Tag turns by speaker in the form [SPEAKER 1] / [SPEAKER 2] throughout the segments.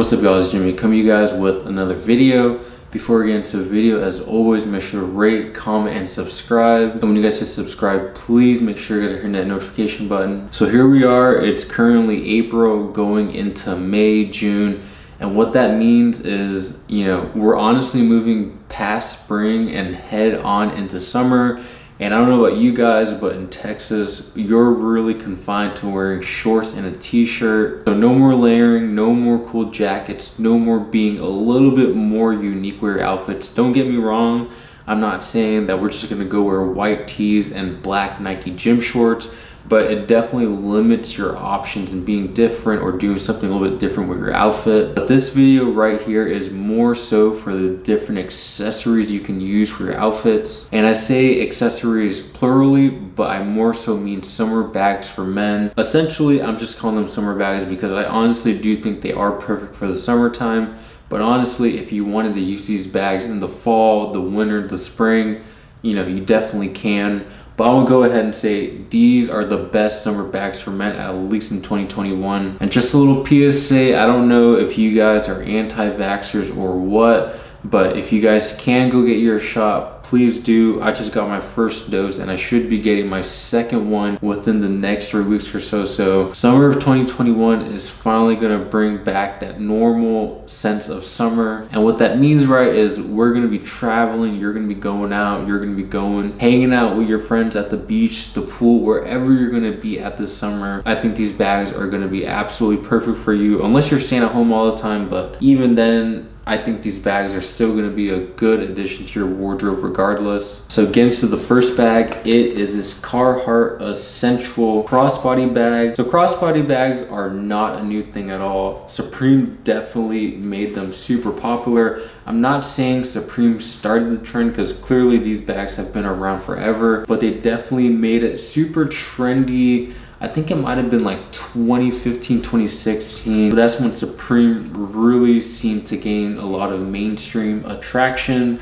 [SPEAKER 1] What's up guys, Jimmy coming you guys with another video. Before we get into the video, as always, make sure to rate, comment, and subscribe. And when you guys hit subscribe, please make sure you guys are hitting that notification button. So here we are, it's currently April going into May, June. And what that means is, you know, we're honestly moving past spring and head on into summer. And I don't know about you guys, but in Texas, you're really confined to wearing shorts and a t-shirt. So no more layering, no more cool jackets, no more being a little bit more unique with your outfits. Don't get me wrong, I'm not saying that we're just gonna go wear white tees and black Nike gym shorts but it definitely limits your options and being different or doing something a little bit different with your outfit. But this video right here is more so for the different accessories you can use for your outfits. And I say accessories plurally, but I more so mean summer bags for men. Essentially, I'm just calling them summer bags because I honestly do think they are perfect for the summertime. But honestly, if you wanted to use these bags in the fall, the winter, the spring, you know, you definitely can. But I'm gonna go ahead and say these are the best summer bags for men, at least in 2021. And just a little PSA, I don't know if you guys are anti-vaxxers or what, but if you guys can go get your shot, please do. I just got my first dose and I should be getting my second one within the next three weeks or so. So summer of 2021 is finally gonna bring back that normal sense of summer. And what that means, right, is we're gonna be traveling, you're gonna be going out, you're gonna be going, hanging out with your friends at the beach, the pool, wherever you're gonna be at this summer. I think these bags are gonna be absolutely perfect for you, unless you're staying at home all the time. But even then, I think these bags are still gonna be a good addition to your wardrobe regardless. So getting to the first bag, it is this Carhartt Essential crossbody bag. So crossbody bags are not a new thing at all. Supreme definitely made them super popular. I'm not saying Supreme started the trend because clearly these bags have been around forever, but they definitely made it super trendy I think it might have been like 2015, 2016. That's when Supreme really seemed to gain a lot of mainstream attraction.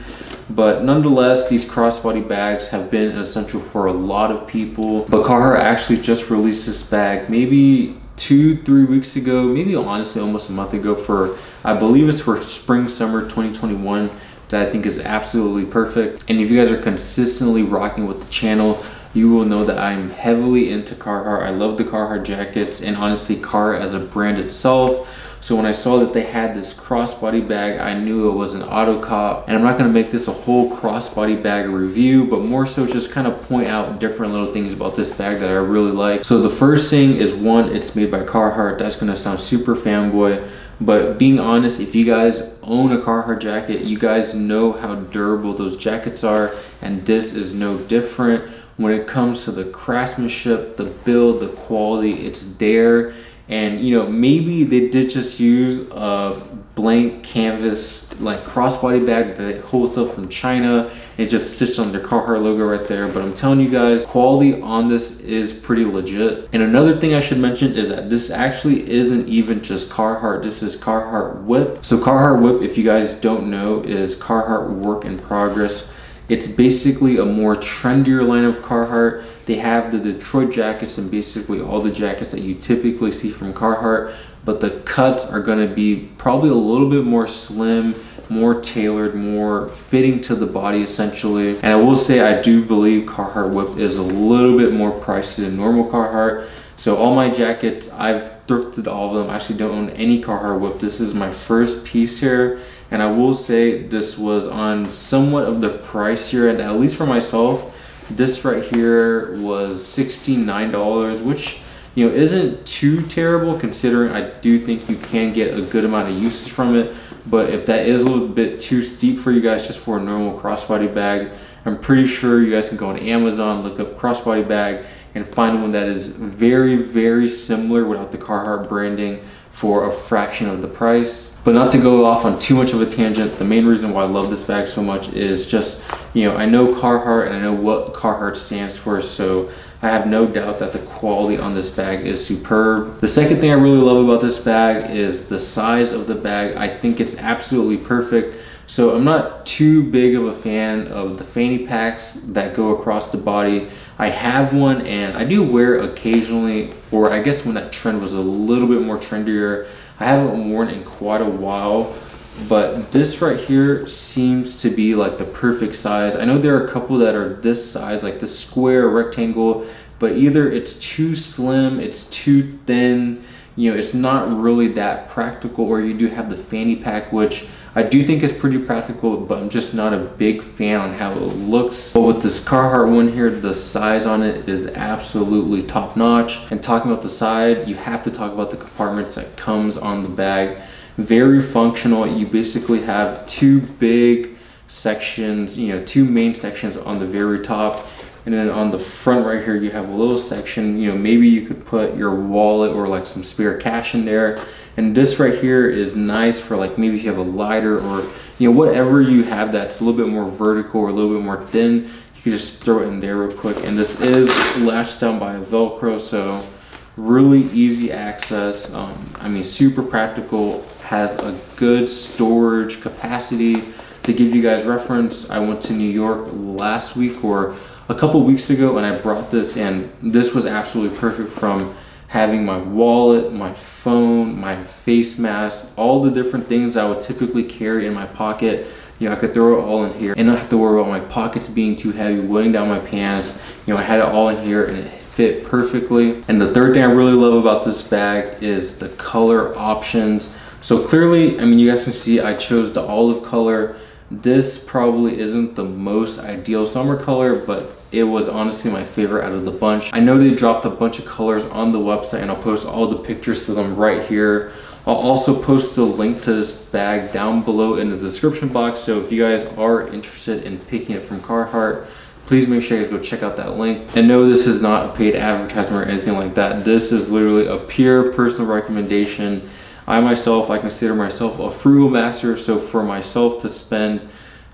[SPEAKER 1] But nonetheless, these crossbody bags have been essential for a lot of people. But Carhartt actually just released this bag maybe two, three weeks ago, maybe honestly almost a month ago for, I believe it's for spring, summer 2021 that I think is absolutely perfect. And if you guys are consistently rocking with the channel, you will know that I'm heavily into Carhartt. I love the Carhartt jackets and honestly Carhartt as a brand itself. So when I saw that they had this crossbody bag, I knew it was an auto cop. And I'm not gonna make this a whole crossbody bag review, but more so just kind of point out different little things about this bag that I really like. So the first thing is one, it's made by Carhartt. That's gonna sound super fanboy. But being honest, if you guys own a Carhartt jacket, you guys know how durable those jackets are, and this is no different when it comes to the craftsmanship, the build, the quality, it's there. And you know, maybe they did just use a blank canvas like crossbody bag that holds wholesale from China and just stitched on their Carhartt logo right there. But I'm telling you guys, quality on this is pretty legit. And another thing I should mention is that this actually isn't even just Carhartt. This is Carhartt WIP. So Carhartt WIP, if you guys don't know, is Carhartt work in progress. It's basically a more trendier line of Carhartt. They have the Detroit jackets and basically all the jackets that you typically see from Carhartt, but the cuts are gonna be probably a little bit more slim, more tailored, more fitting to the body essentially. And I will say I do believe Carhartt WIP is a little bit more pricey than normal Carhartt. So all my jackets, I've thrifted all of them. I actually don't own any Carhartt WIP. This is my first piece here and I will say this was on somewhat of the pricier and at least for myself this right here was $69 which you know isn't too terrible considering I do think you can get a good amount of uses from it. But if that is a little bit too steep for you guys just for a normal crossbody bag I'm pretty sure you guys can go on Amazon look up crossbody bag and find one that is very very similar without the Carhartt branding for a fraction of the price. But not to go off on too much of a tangent, the main reason why I love this bag so much is just, you know, I know Carhartt and I know what Carhartt stands for, so I have no doubt that the quality on this bag is superb. The second thing I really love about this bag is the size of the bag. I think it's absolutely perfect. So I'm not too big of a fan of the fanny packs that go across the body. I have one and I do wear occasionally, or I guess when that trend was a little bit more trendier, I haven't worn in quite a while, but this right here seems to be like the perfect size. I know there are a couple that are this size, like the square rectangle, but either it's too slim, it's too thin, you know, it's not really that practical, or you do have the fanny pack, which I do think it's pretty practical, but I'm just not a big fan on how it looks. But with this Carhartt one here, the size on it is absolutely top notch. And talking about the side, you have to talk about the compartments that comes on the bag. Very functional. You basically have two big sections, you know, two main sections on the very top and then on the front right here, you have a little section, you know, maybe you could put your wallet or like some spare cash in there. And this right here is nice for like, maybe if you have a lighter or, you know, whatever you have that's a little bit more vertical or a little bit more thin, you can just throw it in there real quick. And this is latched down by a Velcro, so really easy access. Um, I mean, super practical, has a good storage capacity. To give you guys reference, I went to New York last week or a couple weeks ago and I brought this and this was absolutely perfect from having my wallet, my phone, my face mask, all the different things I would typically carry in my pocket. You know, I could throw it all in here and not have to worry about my pockets being too heavy, weighing down my pants. You know, I had it all in here and it fit perfectly. And the third thing I really love about this bag is the color options. So clearly, I mean, you guys can see I chose the olive color. This probably isn't the most ideal summer color, but it was honestly my favorite out of the bunch. I know they dropped a bunch of colors on the website and I'll post all the pictures to them right here. I'll also post a link to this bag down below in the description box. So if you guys are interested in picking it from Carhartt, please make sure you guys go check out that link. And no, this is not a paid advertisement or anything like that. This is literally a pure personal recommendation. I myself, I consider myself a frugal master. So for myself to spend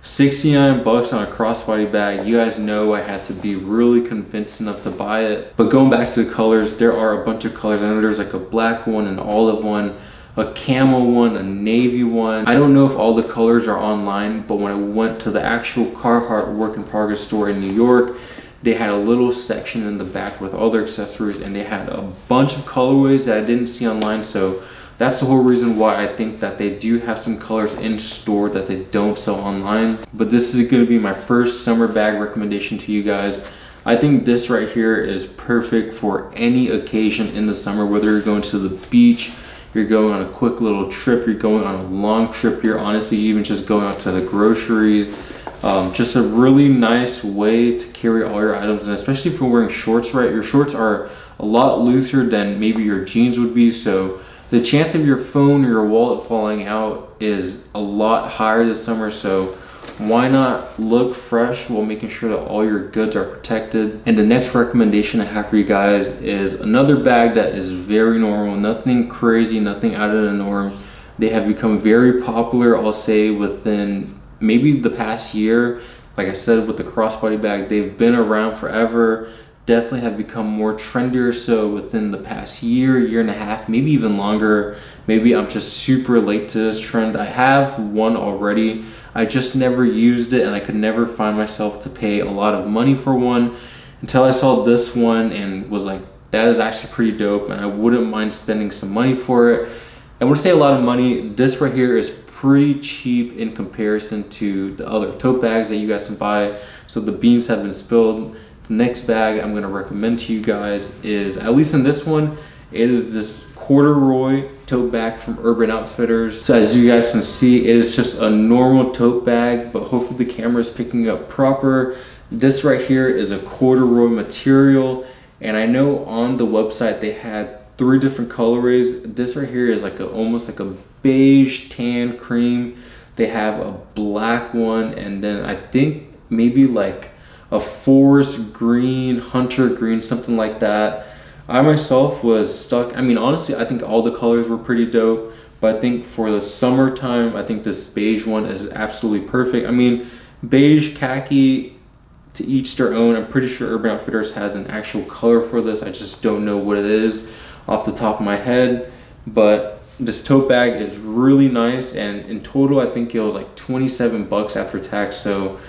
[SPEAKER 1] 69 bucks on a crossbody bag. You guys know I had to be really convinced enough to buy it. But going back to the colors, there are a bunch of colors. I know there's like a black one, an olive one, a camel one, a navy one. I don't know if all the colors are online, but when I went to the actual Carhartt work in progress store in New York, they had a little section in the back with all their accessories and they had a bunch of colorways that I didn't see online. So that's the whole reason why I think that they do have some colors in store that they don't sell online. But this is gonna be my first summer bag recommendation to you guys. I think this right here is perfect for any occasion in the summer, whether you're going to the beach, you're going on a quick little trip, you're going on a long trip, you're honestly even just going out to the groceries. Um, just a really nice way to carry all your items and especially if you're wearing shorts right your shorts are a lot looser than maybe your jeans would be so the chance of your phone or your wallet falling out is a lot higher this summer. So why not look fresh while making sure that all your goods are protected? And the next recommendation I have for you guys is another bag that is very normal, nothing crazy, nothing out of the norm. They have become very popular, I'll say, within maybe the past year. Like I said, with the crossbody bag, they've been around forever definitely have become more trendy or so within the past year year and a half maybe even longer. Maybe i'm just super late to this trend. I have one already. I just never used it and i could never find myself to pay a lot of money for one until i saw this one and was like that is actually pretty dope and i wouldn't mind spending some money for it. I to say a lot of money. This right here is pretty cheap in comparison to the other tote bags that you guys can buy. So the beans have been spilled next bag I'm gonna recommend to you guys is, at least in this one, it is this corduroy tote bag from Urban Outfitters. So as you guys can see, it is just a normal tote bag, but hopefully the camera is picking up proper. This right here is a corduroy material, and I know on the website they had three different colorways. This right here is like a, almost like a beige tan cream. They have a black one, and then I think maybe like a forest green, hunter green, something like that. I myself was stuck. I mean, honestly, I think all the colors were pretty dope. But I think for the summertime, I think this beige one is absolutely perfect. I mean, beige, khaki, to each their own. I'm pretty sure Urban Outfitters has an actual color for this. I just don't know what it is off the top of my head. But this tote bag is really nice. And in total, I think it was like 27 bucks after tax. So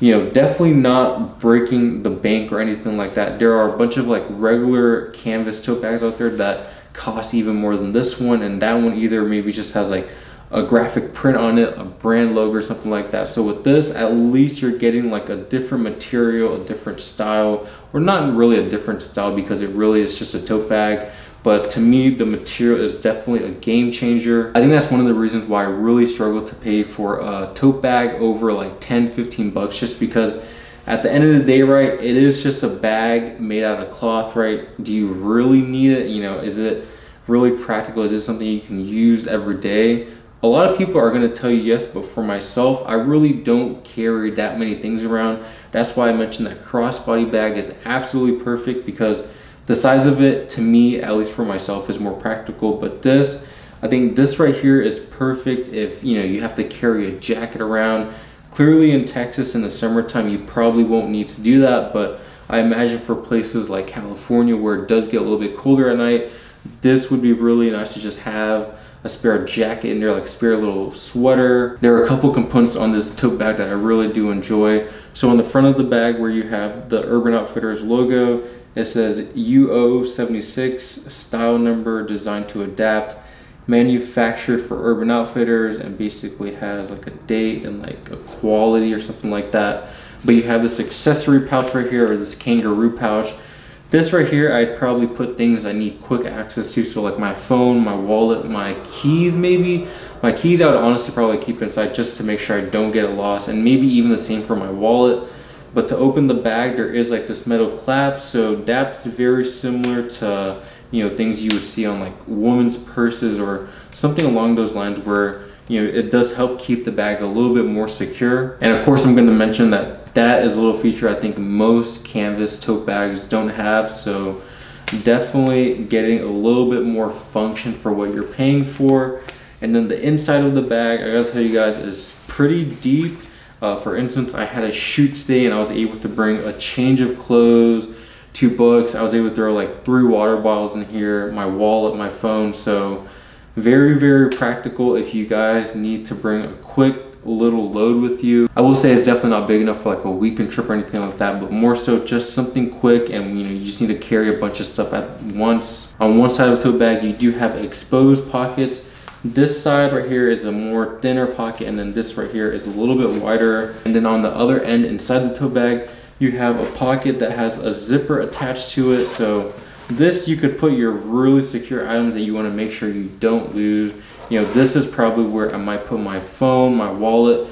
[SPEAKER 1] you know, definitely not breaking the bank or anything like that. There are a bunch of like regular canvas tote bags out there that cost even more than this one and that one either maybe just has like a graphic print on it, a brand logo or something like that. So with this, at least you're getting like a different material, a different style, or not really a different style because it really is just a tote bag. But to me, the material is definitely a game changer. I think that's one of the reasons why I really struggle to pay for a tote bag over like 10, 15 bucks, just because at the end of the day, right, it is just a bag made out of cloth, right? Do you really need it? You know, is it really practical? Is it something you can use every day? A lot of people are going to tell you yes, but for myself, I really don't carry that many things around. That's why I mentioned that crossbody bag is absolutely perfect because the size of it, to me, at least for myself, is more practical. But this, I think this right here is perfect if, you know, you have to carry a jacket around. Clearly in Texas in the summertime, you probably won't need to do that, but I imagine for places like California where it does get a little bit colder at night, this would be really nice to just have a spare jacket in there, like spare little sweater. There are a couple components on this tote bag that I really do enjoy. So on the front of the bag where you have the Urban Outfitters logo, it says UO76 style number designed to adapt manufactured for urban outfitters and basically has like a date and like a quality or something like that but you have this accessory pouch right here or this kangaroo pouch this right here, I'd probably put things I need quick access to. So like my phone, my wallet, my keys maybe. My keys I would honestly probably keep inside just to make sure I don't get lost. And maybe even the same for my wallet. But to open the bag, there is like this metal clap. So that's very similar to, you know, things you would see on like women's purses or something along those lines where, you know, it does help keep the bag a little bit more secure. And of course, I'm going to mention that that is a little feature I think most canvas tote bags don't have. So definitely getting a little bit more function for what you're paying for. And then the inside of the bag, I gotta tell you guys, is pretty deep. Uh, for instance, I had a shoot today and I was able to bring a change of clothes, two books. I was able to throw like three water bottles in here, my wallet, my phone. So very, very practical if you guys need to bring a quick little load with you. I will say it's definitely not big enough for like a weekend trip or anything like that, but more so just something quick and you know, you just need to carry a bunch of stuff at once. On one side of the tote bag, you do have exposed pockets. This side right here is a more thinner pocket and then this right here is a little bit wider. And then on the other end inside the tote bag, you have a pocket that has a zipper attached to it. So this you could put your really secure items that you want to make sure you don't lose you know, this is probably where I might put my phone, my wallet,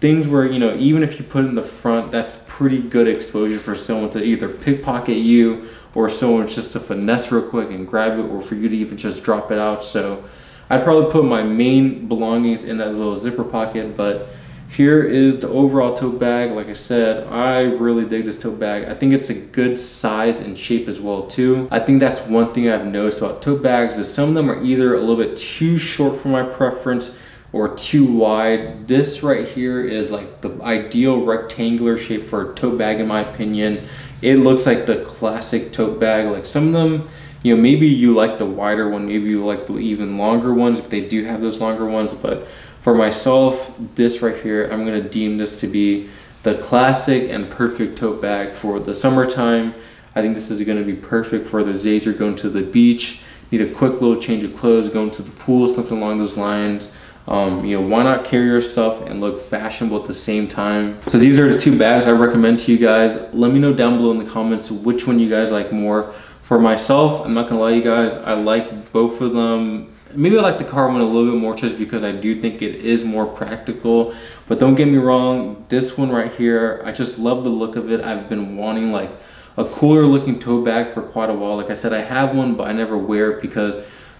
[SPEAKER 1] things where, you know, even if you put in the front, that's pretty good exposure for someone to either pickpocket you or someone just to finesse real quick and grab it or for you to even just drop it out. So I'd probably put my main belongings in that little zipper pocket, but here is the overall tote bag. Like I said, I really dig this tote bag. I think it's a good size and shape as well too. I think that's one thing I've noticed about tote bags is some of them are either a little bit too short for my preference or too wide. This right here is like the ideal rectangular shape for a tote bag in my opinion. It looks like the classic tote bag. Like some of them, you know, maybe you like the wider one, maybe you like the even longer ones if they do have those longer ones, but for myself, this right here, I'm gonna deem this to be the classic and perfect tote bag for the summertime. I think this is gonna be perfect for those days you're going to the beach, need a quick little change of clothes, going to the pool, something along those lines. Um, you know, why not carry your stuff and look fashionable at the same time? So these are the two bags I recommend to you guys. Let me know down below in the comments which one you guys like more. For myself, I'm not gonna lie you guys, I like both of them maybe I like the car one a little bit more just because I do think it is more practical. But don't get me wrong, this one right here, I just love the look of it. I've been wanting like a cooler looking tote bag for quite a while. Like I said, I have one, but I never wear it because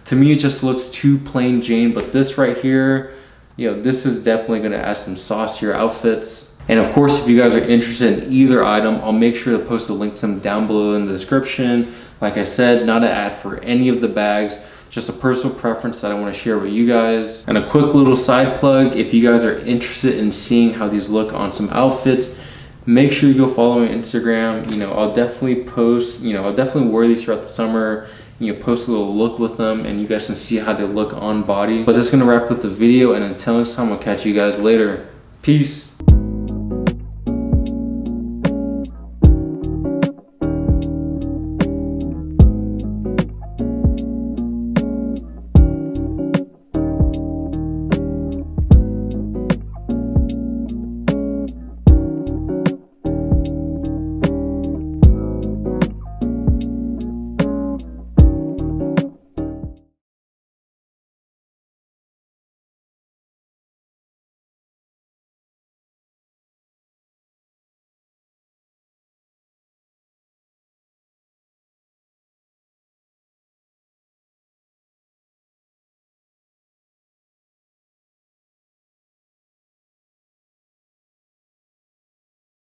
[SPEAKER 1] to me it just looks too plain Jane. But this right here, you know, this is definitely gonna add some saucier outfits. And of course, if you guys are interested in either item, I'll make sure to post a link to them down below in the description. Like I said, not an ad for any of the bags just a personal preference that I want to share with you guys. And a quick little side plug, if you guys are interested in seeing how these look on some outfits, make sure you go follow me Instagram. You know, I'll definitely post, you know, I'll definitely wear these throughout the summer. You know, post a little look with them and you guys can see how they look on body. But that's gonna wrap up the video and until next time, I'll catch you guys later. Peace.